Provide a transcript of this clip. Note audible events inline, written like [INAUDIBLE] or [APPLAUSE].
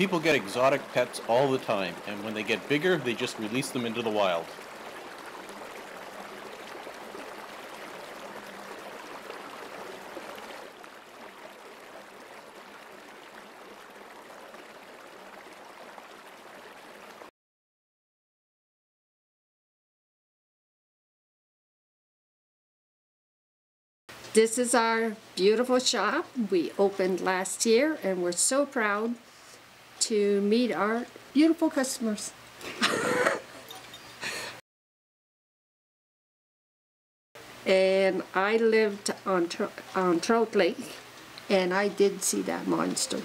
People get exotic pets all the time, and when they get bigger, they just release them into the wild. This is our beautiful shop. We opened last year and we're so proud to meet our beautiful customers. [LAUGHS] and I lived on, on Trout Lake and I did see that monster.